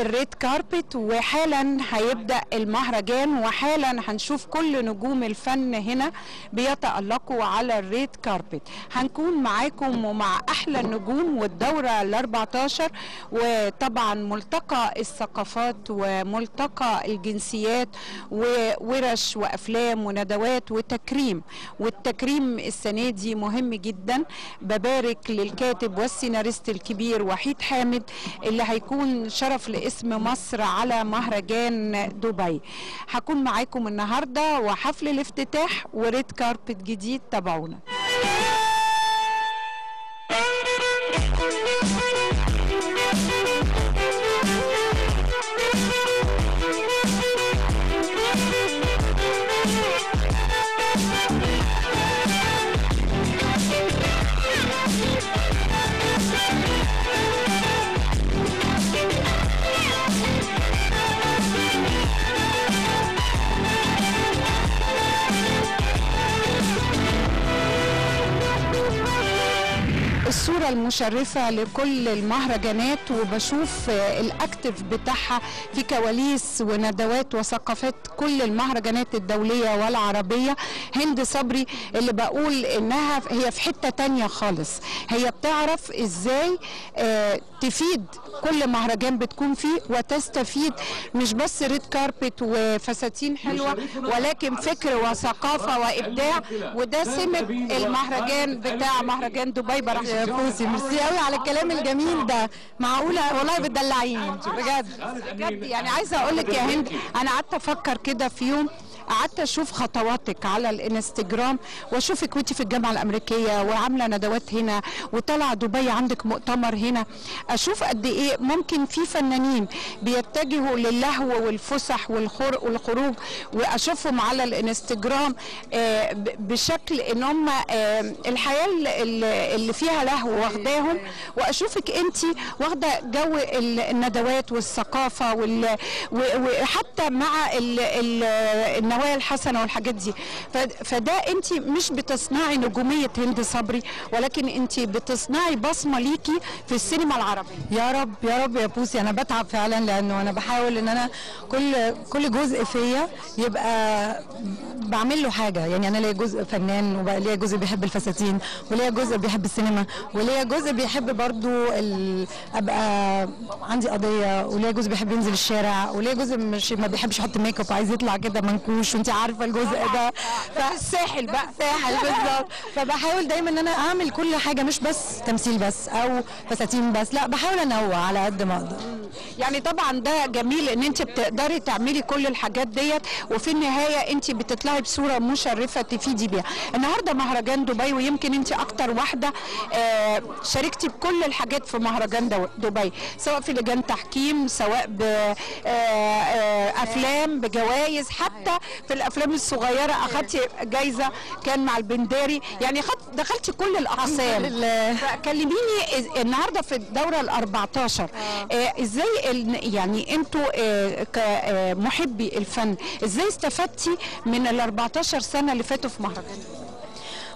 ال red carpet وحالا هيبدأ المهرجان وحالا هنشوف كل نجوم الفن هنا بيتألقوا على ال red carpet. هنكون معاكم ومع أحلى النجوم والدورة ال 14 وطبعا ملتقى الثقافات وملتقى الجنسيات وورش وأفلام وندوات وتكريم. والتكريم السنة دي مهم جدا. ببارك للكاتب والسيناريست الكبير وحيد حامد اللي هيكون شرف لاسم مصر على مهرجان دبي. هكون معاكم النهارده وحفل الافتتاح وريد كاربت جديد تابعونا. الصورة المشرفة لكل المهرجانات وبشوف الأكتف بتاعها في كواليس وندوات وثقافات كل المهرجانات الدولية والعربية. هند صبري اللي بقول إنها هي في حتة تانية خالص. هي بتعرف إزاي آه تفيد كل مهرجان بتكون فيه وتستفيد مش بس ريد كاربت وفساتين حلوة ولكن فكر وثقافة وإبداع وده سمة المهرجان بتاع مهرجان دبي برح يا فوسي ميرسي قوي على الكلام الجميل ده. معقولة؟ والله بتدلعيني بجد. بجد يعني عايزة أقول لك يا هند أنا قعدت أفكر كده في يوم قعدت أشوف خطواتك على الإنستجرام وأشوفك وانت في الجامعة الأمريكية وعاملة ندوات هنا وطالعة دبي عندك مؤتمر هنا. أشوف قد إيه ممكن في فنانين بيتجهوا للهو والفسح والخر والخروج وأشوفهم على الإنستجرام آه بشكل إن هم آه الحياة اللي فيها لهو واخداهم. وأشوفك انت واخدة جو الندوات والثقافة وحتى مع ال ال النوايا الحسنة والحاجات دي. فده انت مش بتصنعي نجومية هند صبري ولكن انت بتصنعي بصمة ليكي في السينما العربية. يا رب يا رب يا بوسي أنا بتعب فعلا لأنه أنا بحاول إن أنا كل كل جزء فيا يبقى بعمل له حاجة. يعني أنا ليا جزء فنان وليا جزء بيحب الفساتين وليا جزء بيحب السينما وليا جزء بيحب برضو ال... أبقى عندي قضية وليا جزء بيحب ينزل الشارع وليا جزء مش ما بيحبش يحط ميك أب عايز يطلع كده منكوش. وانت عارفة الجزء ده. فالساحل بقى ساحل بالظبط. فبحاول دايما إن أنا أعمل كل حاجة مش بس تمثيل بس أو فساتين بس لا بحاول أنوع على قد ما أقدر. يعني طبعا ده جميل إن أنت بتقدري تعملي كل الحاجات ديت وفي النهاية أنت بتطلعي بصورة مشرفة تفيدي بيها. النهارده مهرجان دبي ويمكن أنت أكتر واحدة آه شاركتي بكل الحاجات في مهرجان دبي سواء في لجان تحكيم سواء بافلام بجوائز حتى في الأفلام الصغيرة اخدتي جايزة كان مع البنداري يعني خد دخلتي كل الأقسام. فكلميني النهارده في الدورة ال 14 آه إزاي يعني أنتوا آه كمحبي الفن إزاي استفدتي من ال 14 سنة اللي فاتوا في مهرجان؟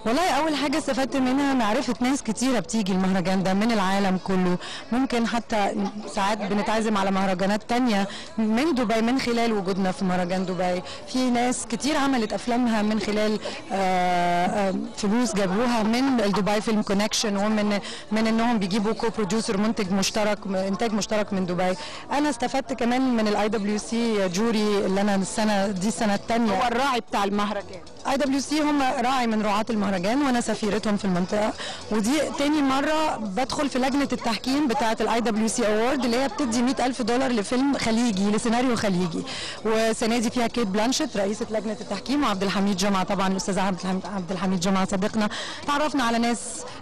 والله أول حاجة استفدت منها معرفة ناس كتيرة بتيجي المهرجان ده من العالم كله. ممكن حتى ساعات بنتعزم على مهرجانات تانية من دبي من خلال وجودنا في مهرجان دبي. في ناس كتير عملت أفلامها من خلال آآ آآ فلوس جابوها من ال Dubai Film Connection ومن من إنهم بيجيبوا co-producer منتج مشترك إنتاج مشترك من دبي. أنا استفدت كمان من ال IWC jury اللي أنا السنة دي السنة الثانية هو الراعي بتاع المهرجان. IWC هم راعي من رعاة المهرجان. وأنا سفيرتهم في المنطقة. ودي تاني مرة بدخل في لجنة التحكيم بتاعة الاي دبليو سي اوورد اللي هي بتدي 100000 دولار لفيلم خليجي لسيناريو خليجي. والسنة دي فيها كيت بلانشيت رئيسة لجنة التحكيم وعبد الحميد جمعة طبعا الاستاذ عبد الحميد جمعة صديقنا. تعرفنا على ناس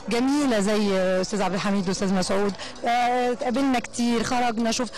جميلة زي أستاذ عبد الحميد واستاذ مسعود. اتقابلنا كتير خرجنا شوف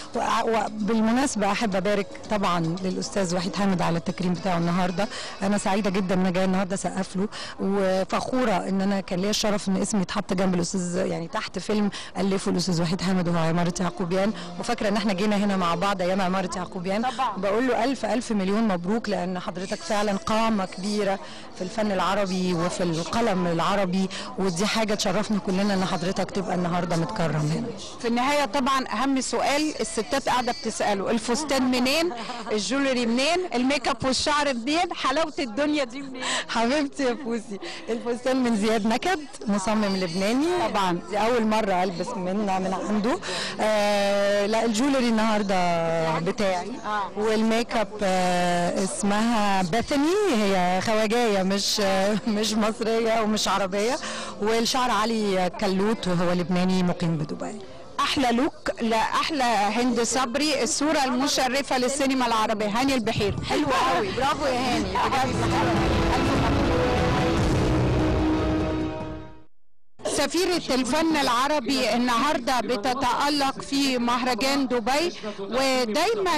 وبالمناسبه أحب أبارك طبعا للأستاذ وحيد حامد على التكريم بتاعه النهارده. أنا سعيدة جدا ان جاية النهارده اسقف له. آه، فخورة إن أنا كان ليا الشرف إن اسمي يتحط جنب الأستاذ يعني تحت فيلم الفه الاستاذ وحيد حامد وهو عمارة يعقوبيان. وفاكرة إن إحنا جينا هنا مع بعض أيام عمارة يعقوبيان. بقول له ألف ألف مليون مبروك لأن حضرتك فعلا قامة كبيرة في الفن العربي وفي القلم العربي ودي حاجة تشرفنا كلنا إن حضرتك تبقى النهارده متكرم هنا. في النهاية طبعا أهم سؤال الستات قاعدة بتسأله الفستان منين؟ ال jewelry منين؟ ال make up والشعر منين؟ حلاوة الدنيا دي منين؟ حبيبتي يا فوسي الفستان من زياد نكد مصمم لبناني. طبعا دي أول مرة ألبس من من عنده. آه لا ال jewelry النهارده بتاعي. وال make up آه اسمها بثني هي خواجاية مش آه مش مصرية ومش عربية. والشعر علي كلوت وهو لبناني مقيم بدبي. أحلى look لأحلى هند صبري. الصورة المشرفة للسينما العربية هاني البحير. حلوة قوي برافو يا هاني. بجد. سفيرة الفن العربي النهاردة بتتألق في مهرجان دبي ودايما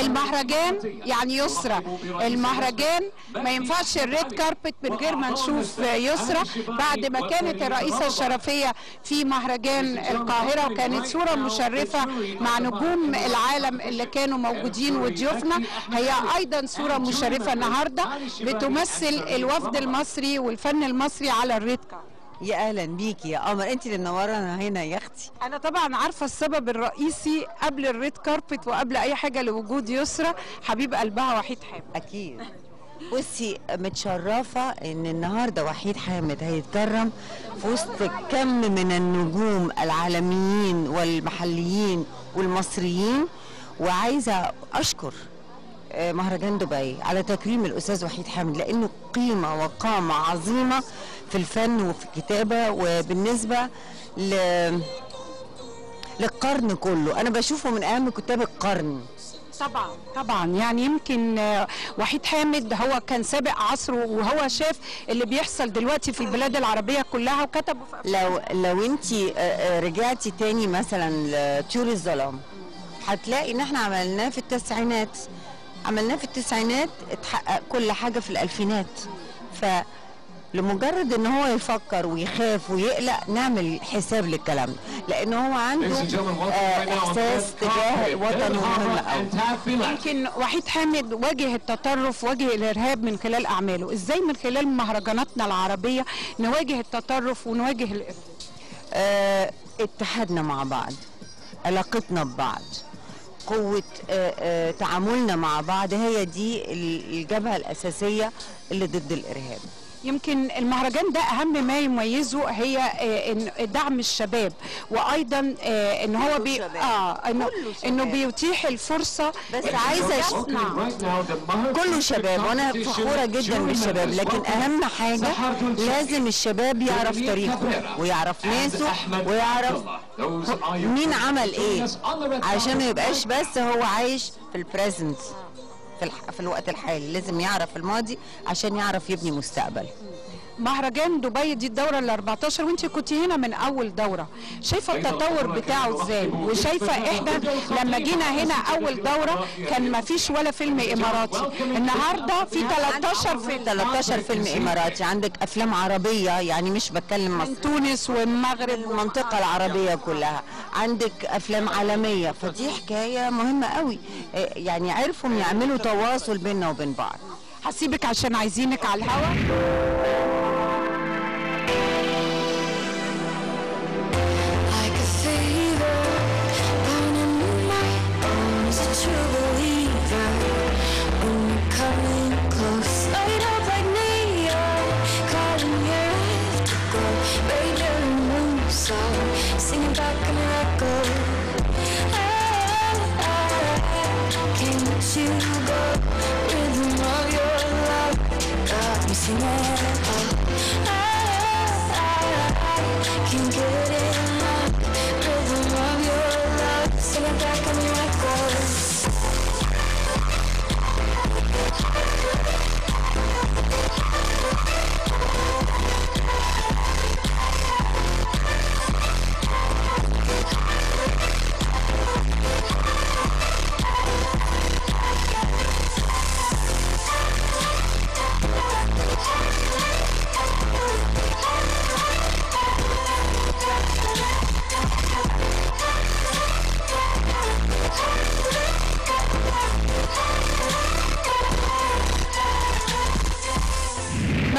المهرجان يعني يسرى. المهرجان ما ينفعش الريد كاربت من غير ما نشوف يسرى. بعد ما كانت الرئيسة الشرفية في مهرجان القاهرة وكانت صورة مشرفة مع نجوم العالم اللي كانوا موجودين وضيوفنا هي أيضا صورة مشرفة النهاردة بتمثل الوفد المصري والفن المصري على ال red carpet. يا أهلا بيكي يا قمر. انت اللي منورانا هنا يا أختي. أنا طبعا عارفة السبب الرئيسي قبل ال red carpet وقبل أي حاجة لوجود يسرى حبيب قلبها وحيد حامد. أكيد. بصي متشرفة إن النهارده وحيد حامد هيتكرم في وسط كم من النجوم العالميين والمحليين والمصريين. وعايزة أشكر آه، مهرجان دبي على تكريم الأستاذ وحيد حامد لأنه قيمة وقامة عظيمة. في الفن وفي الكتابة وبالنسبة ل للقرن كله. أنا بشوفه من أهم كتاب القرن. طبعا طبعا. يعني يمكن آه، وحيد حامد هو كان سابق عصره وهو شاف اللي بيحصل دلوقتي في البلاد العربية كلها وكتبه في لو لو أنت رجعتي تاني مثلا لطيور الظلام هتلاقي إن إحنا عملناه في التسعينات. عملناه في التسعينات اتحقق كل حاجة في الألفينات. ف لمجرد إن هو يفكر ويخاف ويقلق نعمل حساب للكلام ده. لأن هو عنده آه، إحساس تجاه الوطن مهم قوي. يمكن وحيد حامد واجه التطرف واجه الإرهاب من خلال أعماله. إزاي من خلال مهرجاناتنا العربية نواجه التطرف ونواجه الارهاب آه، اتحادنا مع بعض علاقتنا ببعض قوة آه، آه، تعاملنا مع بعض هي دي ال- الجبهة الأساسية اللي ضد الإرهاب. يمكن المهرجان ده أهم ما يميزه هي آه، دعم الشباب وأيضا آه، إن هو بي. آه إنه. إنه بيتيح الفرصة. بس the Mahar كله شباب. وأنا فخورة جدا بالشباب. لكن أهم حاجة لازم الشباب يعرف تاريخه ويعرف ناسه ويعرف مين. عمل إيه. عشان ما يبقاش بس هو عايش في البريزنت في, الوقت الحالي. لازم يعرف الماضي عشان يعرف يبني مستقبل. مهرجان دبي دي الدورة ال 14 وانت كنت هنا من أول دورة. شايفة التطور بتاعه إزاي؟ وشايفة إحنا لما جينا هنا أول دورة كان ما فيش ولا فيلم إماراتي. النهارده في 13 فيلم. 13 فيلم إماراتي. عندك أفلام عربية يعني مش بتكلم مصر. من تونس والمغرب. المنطقة العربية كلها. عندك أفلام عالمية. فدي حكاية مهمة قوي. إيه، يعني عرفوا يعملوا تواصل بيننا وبين بعض. هسيبك عشان عايزينك على الهوا. missing it.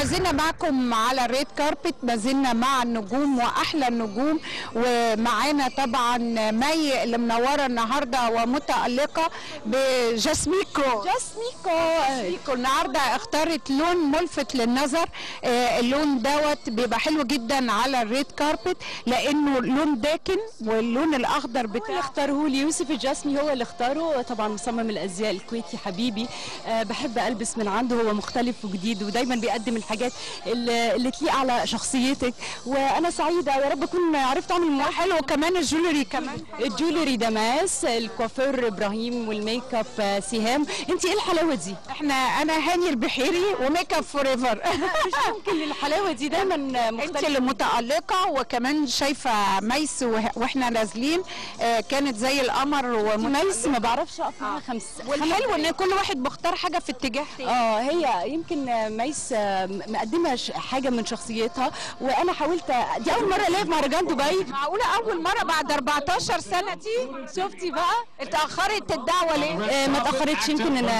ما زلنا معكم على ال red carpet ما زلنا مع النجوم وأحلى النجوم ومعانا طبعا مي اللي منوره النهارده ومتألقة بجاسميكو جاسميكو جاسميكو النهارده اختارت لون ملفت للنظر. آه، اللون دوت بيبقى حلو جدا على ال red carpet لأنه لون داكن واللون الأخضر هو اللي اختاره لي يوسف الجسمي هو اللي اختاره. طبعا مصمم الأزياء الكويتي حبيبي. أه بحب ألبس من عنده. هو مختلف وجديد ودايما بيقدم الحاجات اللي, اللي تليق على شخصيتك. وأنا سعيدة. يا رب أكون عرفت اعمل معاه حلو. كمان ال jewelry كمان. ال jewelry دماس الكوافير إبراهيم وال make up سهام. انت إيه الحلاوة دي؟ إحنا أنا هاني البحيري و Make Up For Ever مش ممكن. الحلاوة دي دايما انت مختلفه اللي متألقة وكمان شايفة ميس وإحنا نازلين. آه، كانت زي القمر ميس ما بعرفش أقف معاها خمس والحلو إن كل واحد مختار حاجة في اتجاه آه هي يمكن ميس مقدمة حاجة من شخصيتها وأنا حاولت دي أول مرة الاقي في مهرجان دبي. معقولة أول مرة بعد 14 سنة دي؟ شفتي بقى؟ اتأخرت الدعوة ليه؟ آه، ما اتأخرتش يمكن أنا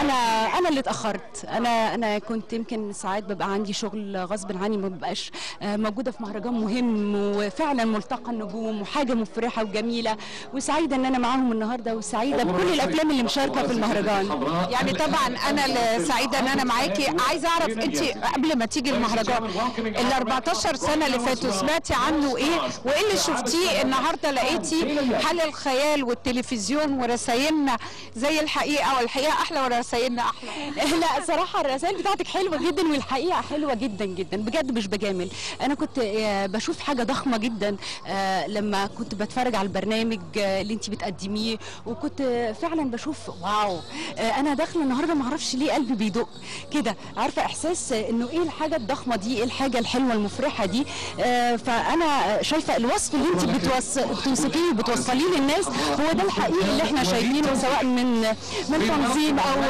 أنا أنا اللي اتأخرت. أنا أنا كنت يمكن ساعات ببقى عندي شغل غصب عني ما ببقاش آه، موجودة في مهرجان مهم وفعلا ملتقى النجوم وحاجة مفرحة وجميلة. وسعيدة إن أنا معاهم النهارده وسعيدة بكل الأفلام اللي مشاركة في المهرجان. يعني طبعا أنا اللي سعيدة إن أنا معاكي. عايزة أعرف انت قبل ما تيجي المهرجان. ال 14 سنة اللي فاتوا سمعتي عنه إيه؟ وإيه اللي شفتيه؟ النهارده لقيتي هل الخيال والتلفزيون ورسايلنا زي الحقيقة والحقيقة أحلى ورسايلنا أحلى. لا صراحة الرسائل بتاعتك حلوة جدا والحقيقة حلوة جدا جدا بجد مش بجامل. أنا كنت آه، بشوف حاجة ضخمة جدا آه، لما كنت بتفرج على البرنامج آه، اللي انت بتقدميه وكنت فعلا بشوف واو. أنا داخلة النهاردة معرفش ليه قلبي بيدق كده. عارفة إحساس إنه إيه الحاجة الضخمة دي؟ إيه الحاجة الحلوة المفرحة دي؟ آه، فأنا شايفة الوصف اللي أنت بتوص... بتوصفيه وبتوصليه للناس هو ده الحقيقي اللي إحنا شايفينه سواء من من تنظيم أو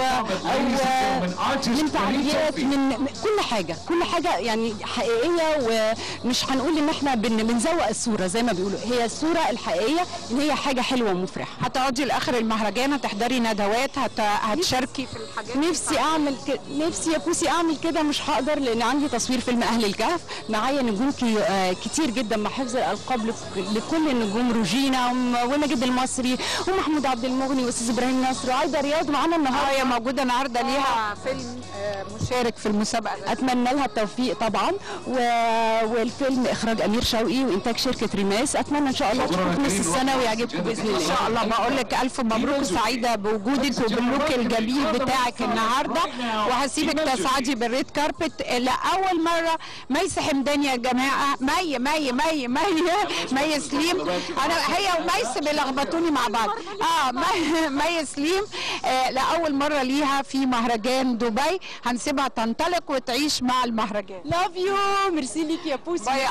أو من فعاليات من كل حاجة كل حاجة يعني حقيقية ومش هنقول إن إحنا بن بنزوق الصورة زي ما بيقولوا هي الصورة الحقيقية إن هي حاجة حلوة ومفرحة. هتقعدي لآخر المهرجان هتحضري ندوات هت... هتشاركي في الحاجات؟ نفسي أعمل ك... نفسي يا بوسي أعمل كده مش هقدر لأن عندي تصوير فيلم أهل الكهف. معايا نجوم. آه كتير جدا مع حفظ الألقاب لك... لكل النجوم روجينا وم- وماجد المصري ومحمود عبد المغني واستاذ إبراهيم نصر وعايده رياض معانا النهارده. هي موجودة النهارده ليها فيلم آه، مشارك في المسابقة. أتمنى لها التوفيق طبعا. و... والفيلم إخراج أمير شوقي وإنتاج شركة ريماس. أتمنى إن شاء الله تشوفوه في نص السنة ويعجبكم بإذن ان الله. شاء الله بقول لك ألف مبروك سعيدة بوجودك وباللوك الجميل بتاعك النهارده. وهسيبك تصعدي بال red carpet لاول مرة. ميس حمدان يا جماعة. مي مي مي مي مي سليم. أنا هي وميس بيلخبطوني مع بعض. آه مي, مي سليم آه لأول مرة ليها في مهرجان دبي. هنسيبها تنطلق وتعيش مع المهرجان. love you ميرسي ليك يا بوسي باي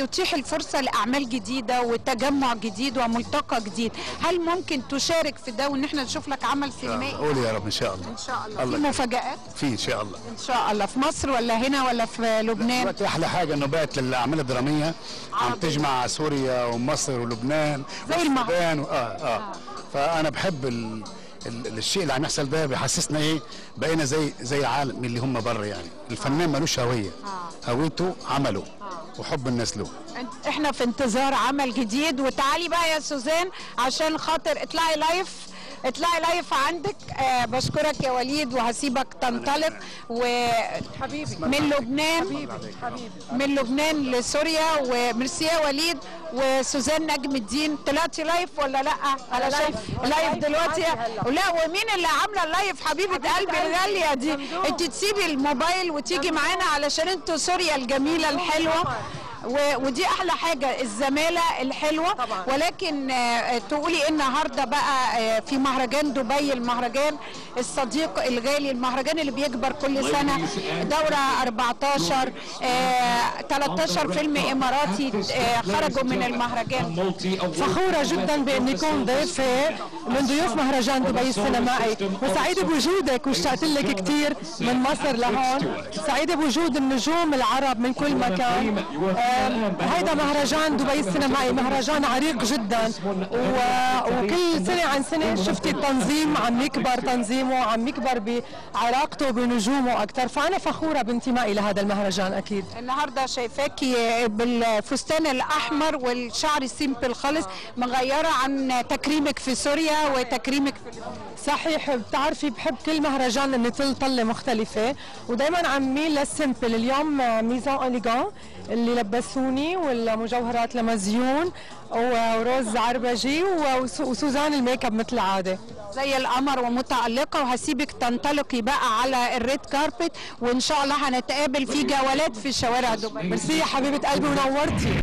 بيتيح الفرصة لأعمال جديدة وتجمع جديد وملتقى جديد. هل ممكن تشارك في ده وإن إحنا نشوف لك عمل سينمائي قول يا رب إن شاء الله. إن شاء الله. في الله مفاجآت؟ في إن شاء الله. إن شاء الله. في مصر ولا هنا ولا في لبنان؟ دلوقتي أحلى حاجة إنه بقت للأعمال الدرامية. عم تجمع سوريا ومصر ولبنان زي. والسودان و- آه آه. فأنا بحب ال... ال... الشيء اللي عم يحصل ده بيحسسنا إيه؟ بقينا زي زي العالم اللي هم بره يعني. الفنان ملوش هوية. هويته عمله. وحب الناس له. إحنا في انتظار عمل جديد. وتعالي بقى يا سوزان عشان خاطر اطلعي live. اطلعي live عندك. آه بشكرك يا وليد وهسيبك تنطلق. وحبيبي من لبنان من لبنان لسوريا وميرسي يا وليد وسوزان نجم الدين. طلعتي live ولا لأ؟ علشان live دلوقتي. لا ومين اللي عاملة ال live حبيبة قلبي الغالية دي. انت تسيبي الموبايل وتيجي معانا علشان أنتوا سوريا الجميلة الحلوة. ودي أحلى حاجة الزمالة الحلوة. طبعاً. ولكن آه، تقولي إيه النهارده بقى آه، في مهرجان دبي المهرجان الصديق الغالي المهرجان اللي بيكبر كل سنة. دورة 14 آه، 13 فيلم إماراتي آه، خرجوا من المهرجان. فخورة جدا باني اكون ضيفة من ضيوف مهرجان دبي السينمائي. وسعيدة بوجودك واشتقت لك كثير من مصر لهون. سعيدة بوجود النجوم العرب من كل مكان. هيدا مهرجان دبي السينمائي مهرجان عريق جدا. و... وكل سنة عن سنة شفتي التنظيم عم يكبر تنظيمه عم يكبر بعلاقته بنجومه أكثر. فأنا فخورة بانتمائي لهذا المهرجان أكيد. النهارده شايفاكي بالفستان الأحمر والشعر simple خالص مغيرة عن تكريمك في سوريا وتكريمك في صحيح بتعرفي بحب كل مهرجان انه طل طلة مختلفة ودائما عم ميل لل simple اليوم ميزان Elegant اللي لبسوني والمجوهرات لمزيون وروز عربجي وسو- وسوزان الميك اب مثل العاده زي القمر ومتألقة وهسيبك تنطلقي بقى على ال red carpet وإن شاء الله هنتقابل في جولات في شوارع دبي ميرسي يا حبيبة قلبي ونورتي.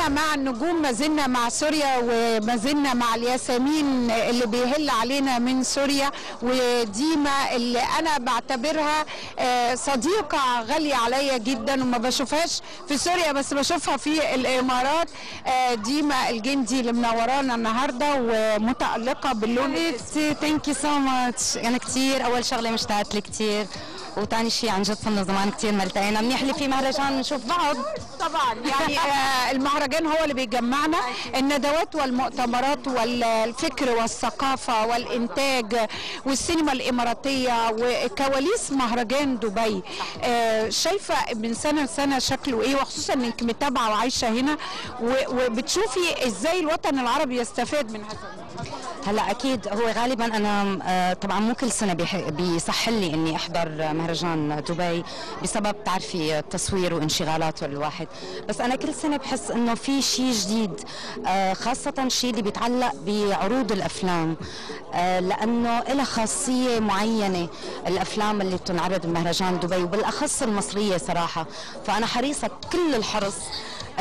زلنا مع النجوم ما زلنا مع سوريا وما زلنا مع الياسمين اللي بيهل علينا من سوريا وديما اللي أنا بعتبرها آه، صديقة غالية عليا جدا وما بشوفهاش في سوريا بس بشوفها في الإمارات. آه، ديما الجندي اللي منورانا النهارده ومتألقة باللون. thank you so much أنا كثير أول شغلة مشتاقت لك كثير وثاني شيء عن جد صرنا زمان كثير ما التقينا منيح اللي في مهرجان نشوف بعض. طبعا. يعني آه، المهرجان هو اللي بيجمعنا. الندوات والمؤتمرات والفكر والثقافة والإنتاج والسينما الإماراتية وكواليس مهرجان دبي. آه، شايفة من سنة لسنة شكله إيه وخصوصا إنك متابعة وعايشة هنا وبتشوفي إزاي الوطن العربي يستفاد من هذا. هلا أكيد هو غالبا أنا آه، طبعا مو كل سنة بيصح لي إني أحضر مهرجان دبي بسبب تعرفي التصوير وانشغالاته الواحد. بس أنا كل سنة بحس إنه في شيء جديد آه، خاصة الشيء اللي بيتعلق بعروض الأفلام آه، لأنه لها خاصية معينة الأفلام اللي بتنعرض بمهرجان دبي وبالأخص المصرية صراحة. فأنا حريصة كل الحرص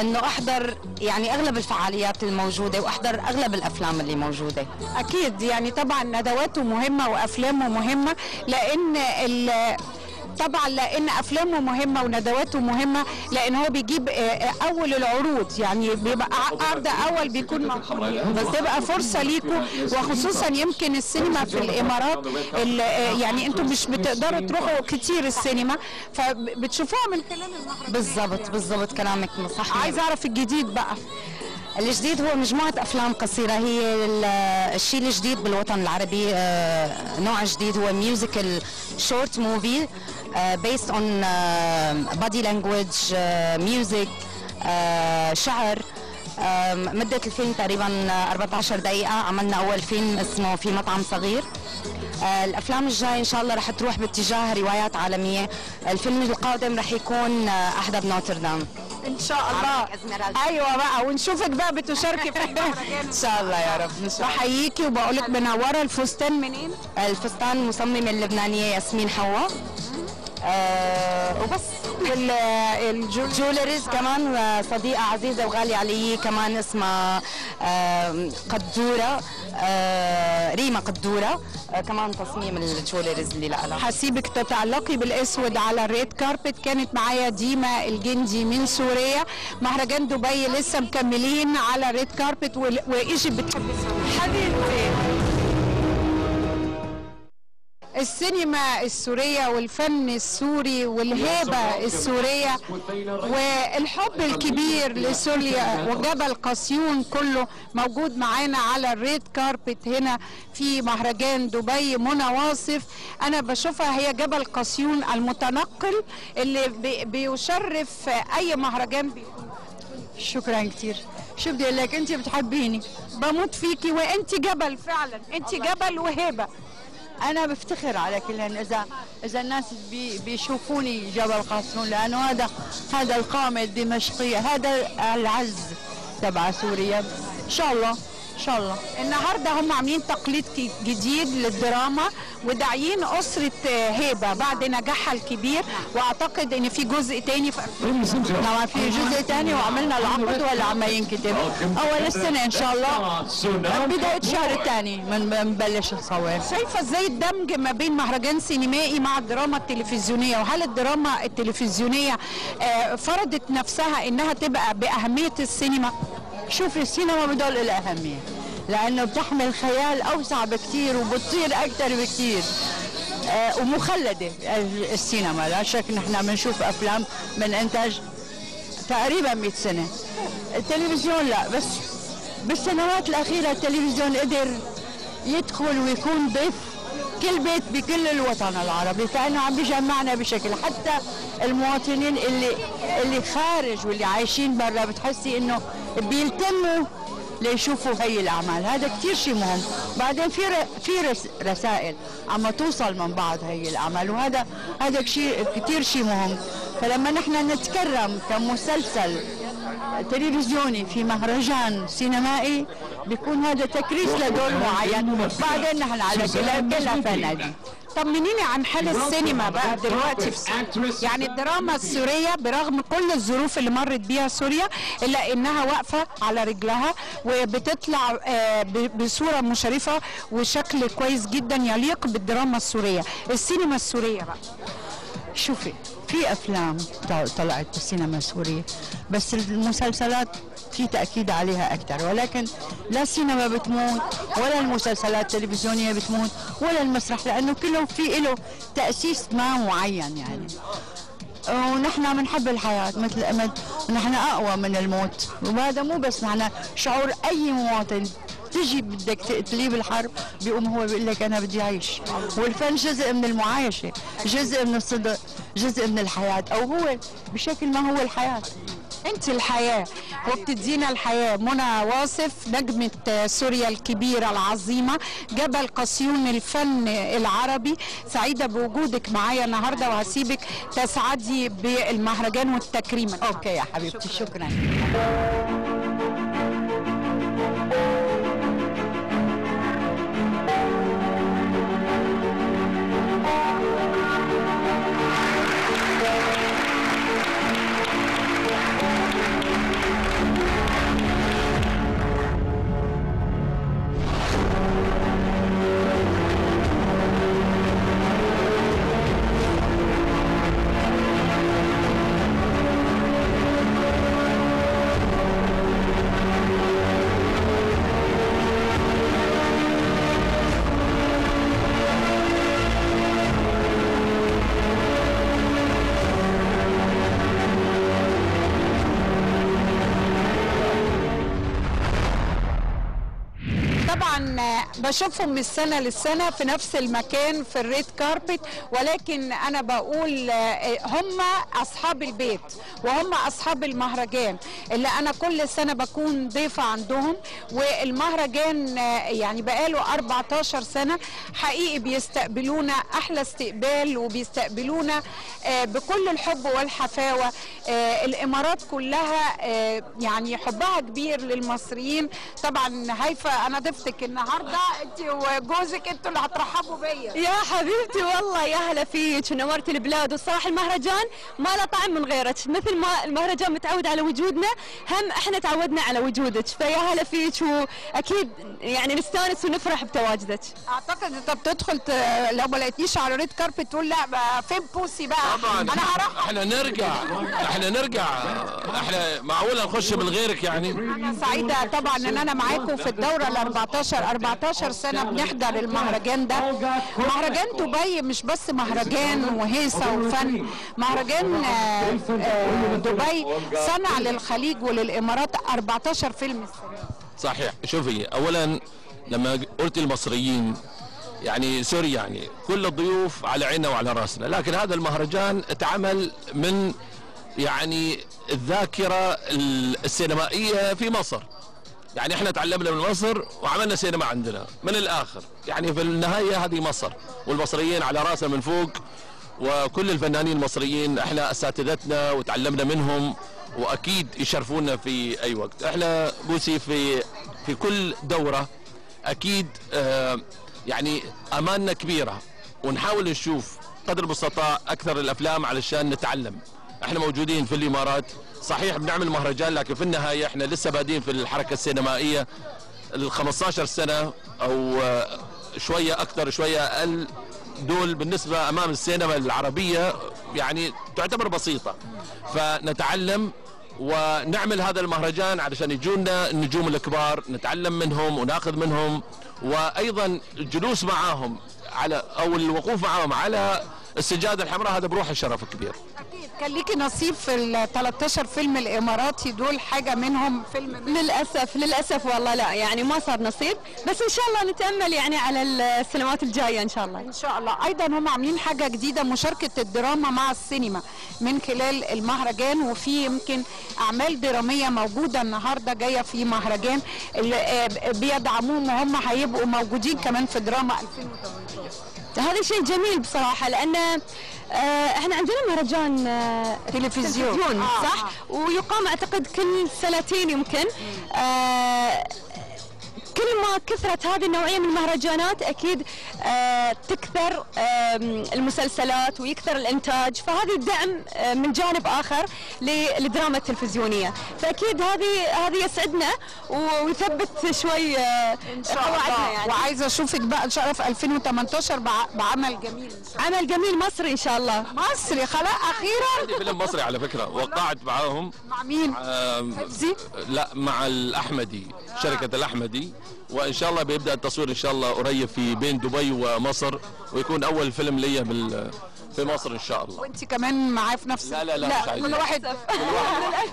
إنه أحضر يعني أغلب الفعاليات الموجودة وأحضر أغلب الأفلام اللي موجودة. أكيد يعني طبعا ندواته مهمة وأفلامه مهمة لأن طبعا لأن أفلامه مهمة وندواته مهمة لأن هو بيجيب آه، أول العروض. يعني بيبقى عرض أول بيكون موجود بس تبقى فرصة ليكم وخصوصا يمكن السينما في الإمارات ال- آه، يعني أنتم مش بتقدروا تروحوا كتير السينما فبتشوفوها من خلال المهرجان بالضبط بالضبط كلامك صح عايز أعرف الجديد بقى. الجديد هو مجموعة أفلام قصيرة. هي ال- الشيء الجديد بالوطن العربي آه، نوع جديد هو musical short movie based on آه، body language آه، music آه، شعر. مدة الفيلم تقريبا 14 دقيقة. عملنا أول فيلم اسمه في مطعم صغير. آه، الأفلام الجاية إن شاء الله رح تروح باتجاه روايات عالمية. الفيلم القادم رح يكون آه، أحدب نوتردام. إن شاء الله. أيوه بقى ونشوفك بقى بتشاركي في إن شاء الله يا رب إن شاء الله. بحييكي وبقول لك منورة الفستان منين؟ الفستان مصممة اللبنانية ياسمين حوا آه وبس. وال jewelries كمان آه، صديقة عزيزة وغالية علي كمان اسمها آه قدورة آه ريما قدورة. آه كمان تصميم ال jewelries اللي لها هسيبك تتألقي بالأسود على ال red carpet. كانت معايا ديما الجندي من سوريا. مهرجان دبي لسه مكملين على ال red carpet وايجي بتحبي حبيبتي. السينما السورية والفن السوري والهيبة السورية والحب الكبير لسوريا وجبل قسيون كله موجود معانا على ال red carpet هنا في مهرجان دبي منى واصف. أنا بشوفها هي جبل قسيون المتنقل اللي بي- بيشرف أي مهرجان. شكرا كثير شو بدي أقول لك؟ أنت بتحبيني. بموت فيكي وأنت جبل فعلا. أنت جبل وهبه أنا بفتخر على كلهن اذا إذا الناس بي بيشوفوني جبل قاسون لأنه هذا هذا القامه الدمشقيه هذا العز تبع سوريا. إن شاء الله. إن شاء الله. النهارده هم عاملين تقليد جديد للدراما وداعيين أسرة آه، هبه بعد نجاحها الكبير. وأعتقد إن في جزء تاني في طبعا في جزء ثاني وعملنا العقد ولا عم ينكتب اول السنة إن شاء الله. بداية الشهر الثاني من بنبلش نصور شايفة إزاي الدمج ما بين مهرجان سينمائي مع الدراما التلفزيونية؟ وهل الدراما التلفزيونية آه، فرضت نفسها إنها تبقى بأهمية السينما؟ شوفي السينما بدول لها أهمية لأنه بتحمل خيال أوسع بكتير وبتطير أكتر بكتير. آه ومخلدة السينما لا شك نحن بنشوف أفلام من إنتاج تقريبا 100 سنة. التلفزيون لا بس بالسنوات الأخيرة التلفزيون قدر يدخل ويكون ضيف كل بيت بكل الوطن العربي كأنه عم بيجمعنا بشكل. حتى المواطنين اللي اللي خارج واللي عايشين برا بتحسي إنه بيلتموا ليشوفوا هي الأعمال. هذا كثير شيء مهم. بعدين في في رس رسائل عم توصل من بعض هي الأعمال وهذا هذا شيء كثير شيء مهم. فلما نحن نتكرم كمسلسل تلفزيوني في مهرجان سينمائي بيكون هذا تكريس لدور معين. بعدين نحن على كلها فنادي طمنيني عن حال السينما بقى دلوقتي في سوريا. يعني الدراما السورية برغم كل الظروف اللي مرت بيها سوريا إلا إنها واقفة على رجلها وبتطلع آه، بصورة مشرفة وشكل كويس جدا يليق بالدراما السورية السينما السورية بقى شوفي في أفلام طل- طلعت بالسينما السورية بس المسلسلات في تأكيد عليها أكثر. ولكن لا السينما بتموت ولا المسلسلات التلفزيونية بتموت ولا المسرح لأنه كله في له تأسيس ما معين يعني. ونحن بنحب الحياة مثل أمد. ونحن أقوى من الموت. وهذا مو بس نحن شعور أي مواطن. تجي بدك تقتليه بالحرب بيقوم هو بيقول لك أنا بدي أعيش. والفن جزء من المعايشة جزء من الصدق جزء من الحياة أو هو بشكل ما هو الحياة. انت الحياة وبتدينا الحياة. منى واصف نجمة سوريا الكبيرة العظيمة جبل قسيون الفن العربي. سعيدة بوجودك معايا النهاردة وهسيبك تسعدي بالمهرجان والتكريم. أوكي يا حبيبتي شكرا. بشوفهم من السنة للسنه في نفس المكان في الريد كاربت ولكن أنا بقول آه، هم أصحاب البيت. وهم أصحاب المهرجان اللي أنا كل سنة بكون ضيفة عندهم. والمهرجان آه، يعني بقاله 14 سنة حقيقي بيستقبلونا أحلى استقبال وبيستقبلونا آه، بكل الحب والحفاوة. آه، الإمارات كلها يعني حبها كبير للمصريين. طبعا هيفا أنا ضيفتك النهارده. أنت وجوزك أنتوا اللي هترحبوا بيا. يا حبيبتي والله يا هلا فيك. ونورت البلاد والصراحه المهرجان. ما له طعم من غيرك. مثل ما المهرجان متعود على وجودنا هم إحنا تعودنا على وجودك. فيا هلا فيك وأكيد يعني نستأنس ونفرح بتواجدك. أعتقد أنت بتدخل ت... لو ما لقيتنيش على red carpet تقول لا فين بوسي بقى؟ طبعا. أنا هروح. إحنا نرجع. إحنا نرجع. إحنا معقولة نخش من غيرك يعني؟ أنا سعيدة طبعا إن أنا معاكم في الدورة ال 14 14 14 سنة بنحضر المهرجان ده. مهرجان دبي مش بس مهرجان وهيصة وفن. مهرجان آه، آه، دبي صنع للخليج وللإمارات 14 فيلم صحيح. شوفي اولا لما قلت المصريين يعني سوري يعني كل الضيوف على عيننا وعلى رأسنا لكن هذا المهرجان اتعمل من يعني الذاكرة السينمائية في مصر. يعني إحنا تعلمنا من مصر وعملنا سينما عندنا من الآخر. يعني في النهاية هذه مصر والمصريين على رأسنا من فوق وكل الفنانين المصريين إحنا أساتذتنا وتعلمنا منهم وأكيد يشرفونا في أي وقت. إحنا بوسي في في كل دورة أكيد آه يعني أماننا كبيرة. ونحاول نشوف قدر المستطاع أكثر الأفلام علشان نتعلم. إحنا موجودين في الإمارات. صحيح بنعمل مهرجان لكن في النهاية إحنا لسه بادين في الحركة السينمائية. ال 15 سنة أو آه، شوية أكثر شوية أقل. دول بالنسبة أمام السينما العربية يعني تعتبر بسيطة. فنتعلم ونعمل هذا المهرجان علشان يجونا النجوم الكبار نتعلم منهم وناخذ منهم وأيضا الجلوس معاهم على أو الوقوف معاهم على السجادة الحمراء هذا بروح الشرف كبير كان ليكي نصيب في ال 13 فيلم الإماراتي دول حاجة منهم؟ فيلم للأسف للأسف والله لا يعني ما صار نصيب. بس إن شاء الله نتأمل يعني على السنوات الجاية إن شاء الله. إن شاء الله. أيضا هم عاملين حاجة جديدة مشاركة الدراما مع السينما من خلال المهرجان وفي يمكن أعمال درامية موجودة النهارده جاية في مهرجان اللي آه، بيدعموهم وهم هيبقوا موجودين كمان في دراما 2018 هذا شيء جميل بصراحة لأن آه، إحنا عندنا مهرجان آه، تلفزيون. آه، صح؟ ويقام أعتقد كل سنتين يمكن. كل ما كثرت هذه النوعية من المهرجانات أكيد آه، تكثر المسلسلات ويكثر الإنتاج. فهذه الدعم آه، من جانب آخر للدراما التلفزيونية. فأكيد هذه هذه يسعدنا ويثبت شوي آه، إن شاء قواعدنا الله يعني. وعايزة أشوفك بقى إن شاء الله في 2018 بع- بعمل جميل إن شاء عمل جميل مصري إن شاء الله. مصري خلاص أخيرا. فيلم مصري على فكرة. وقعت معاهم. مع مين؟ حفظي؟ لا مع الأحمدي شركة الأحمدي. وإن شاء الله بيبدأ التصوير إن شاء الله قريب في بين دبي ومصر ويكون أول فيلم ليا بال- في مصر إن شاء الله. وانت كمان معاه في نفس لا لا لا, مش لا عايز. كل واحد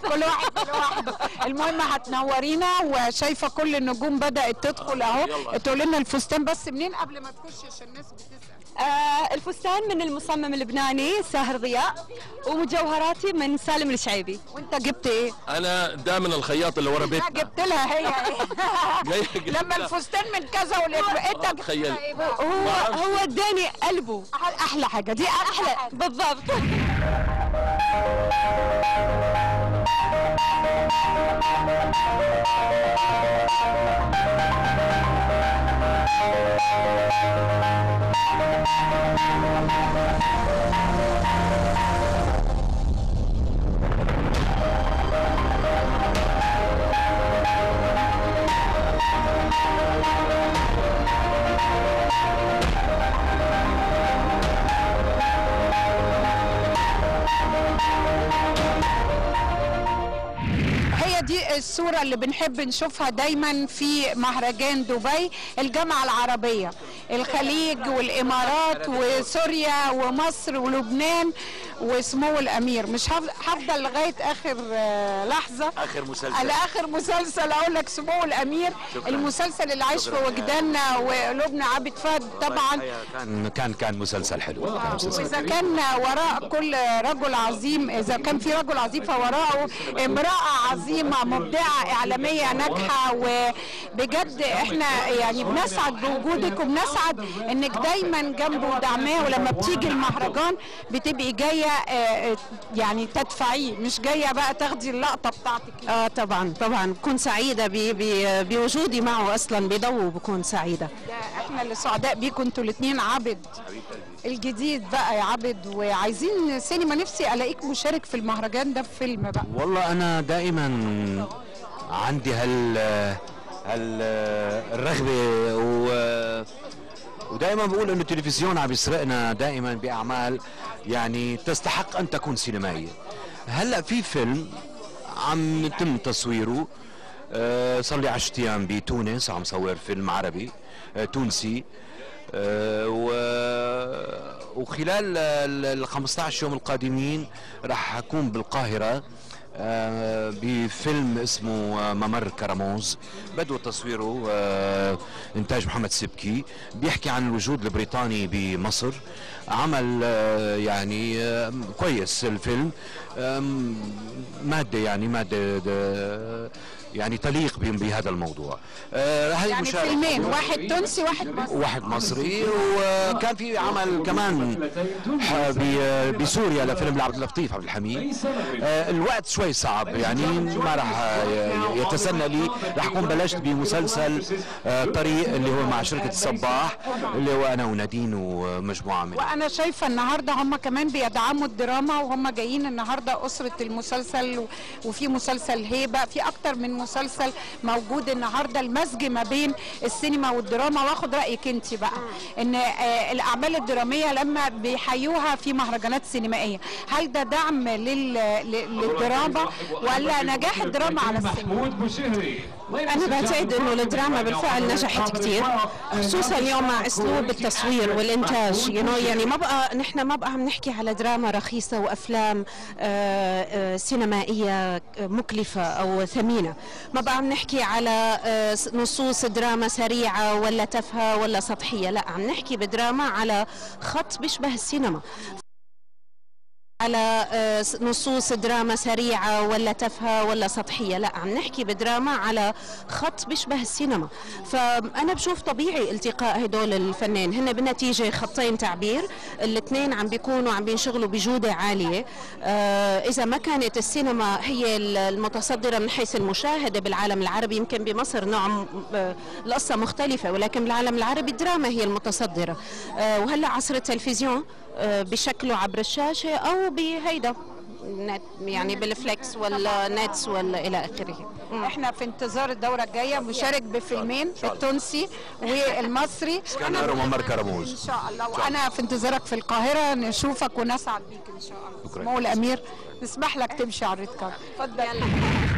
كل واحد كل واحد. المهم هتنورينا وشايفة كل النجوم بدأت تدخل أهو. يلا. تقول لنا الفستان بس منين قبل ما تخش عشان الناس بتسأل. آه الفستان من المصمم اللبناني ساهر ضياء ومجوهراتي من سالم الشعيبي. وانت جبت إيه؟ أنا دائما الخياط اللي ورا بيتنا. جبت لها هي إيه لما الفستان من كذا والإبر انت جبت تخيل. هو هو اداني قلبه. أحلى حاجة. دي أحلى حاجة. بالضبط الصورة اللي بنحب نشوفها دايما في مهرجان دبي الجامعة العربية. الخليج والإمارات وسوريا ومصر ولبنان وسمو الأمير. مش هف- هفضل لغاية آخر آه، لحظة. آخر مسلسل. على آخر مسلسل أقول لك سمو الأمير. شكراً. المسلسل اللي عايش في. وجداننا وقلوبنا عابد فهد طبعا. كان كان كان مسلسل حلو. وإذا كان وراء كل رجل عظيم إذا كان في رجل عظيم فوراءه امرأة عظيمة مبدعة إعلامية ناجحة وبجد إحنا يعني بنسعد بوجودك وبنسعد إنك دايما جنبه ودعماه ولما بتيجي المهرجان بتبقي جاية آه، آه، يعني تدفعيه مش جاية بقى تاخدي اللقطة بتاعتك. آه طبعا طبعا. بكون سعيدة ب- ب- بوجودي معه أصلا بضوء بكون سعيدة. إحنا اللي سعداء بيكم أنتوا الاثنين عبد الجديد بقى يا عبد وعايزين سينما نفسي ألاقيك مشارك في المهرجان ده في فيلم بقى. والله أنا دائما عندي هال هال الرغبة و ودائما بقول إنه التلفزيون عم يسرقنا دائما بأعمال يعني تستحق أن تكون سينمائية. هلأ في فيلم عم يتم تصويره آه، صار لي 10 أيام بتونس عم صور فيلم عربي آه، تونسي. وخلال ال 15 يوم القادمين راح أكون بالقاهرة آه، بفيلم اسمه آه، ممر كرموز بدو تصويره آه، إنتاج محمد سبكي. بيحكي عن الوجود البريطاني بمصر. عمل آه، يعني آه، كويس الفيلم. مادة يعني مادة يعني تليق بهذا الموضوع. آه، هذه يعني. فيلمين واحد تونسي واحد مصري. واحد مصري وكان في عمل كمان ح- ب- بسوريا لفيلم لعبد اللطيف عبد الحميد. آه، الوقت شوي صعب يعني ما راح آه، يتسنى لي. راح أكون بلشت بمسلسل آه، طريق اللي هو مع شركة الصباح اللي هو أنا ونادين ومجموعة من وأنا شايفة النهارده هم كمان بيدعموا الدراما وهم جايين النهارده أسرة المسلسل وفي مسلسل هيبة في أكتر من مسلسل موجود النهارده المزج ما بين السينما والدراما. واخد رأيك انت بقى ان آه، الأعمال الدرامية لما بيحيوها في مهرجانات سينمائية هل ده دعم للدراما ولا نجاح الدراما على السينما؟ أنا بعتقد إنه الدراما بالفعل نجحت كتير خصوصا اليوم مع أسلوب التصوير والإنتاج يعني ما بقى نحن ما بقى عم نحكي على دراما رخيصة وأفلام آه، آه، سينمائية مكلفة أو ثمينة. ما بقى عم نحكي على آه، نصوص دراما سريعة ولا تافهة ولا سطحية لا عم نحكي بدراما على خط بيشبه السينما. على آه، نصوص دراما سريعة ولا تافهة ولا سطحية. لا عم نحكي بدراما على خط بيشبه السينما. فأنا بشوف طبيعي التقاء هدول الفنان. هن بالنتيجة خطين تعبير. الاثنين عم بيكونوا عم بينشغلوا بجودة عالية. آه، إذا ما كانت السينما هي المتصدرة من حيث المشاهدة بالعالم العربي يمكن بمصر نوع آه، القصة مختلفة ولكن بالعالم العربي الدراما هي المتصدرة. وهلأ عصر التلفزيون بشكله عبر الشاشة أو بهيدا. نت يعني بالفليكس ولا نتس ولا إلى آخره إحنا في انتظار الدورة الجاية. مشارك بفيلمين التونسي والمصري. اسكندر وممر كرموز إن شاء الله. وأنا في انتظارك في القاهرة. نشوفك ونسعد بيك إن شاء الله. مول الامير نسمح لك تمشي على الريد كارد. اتفضل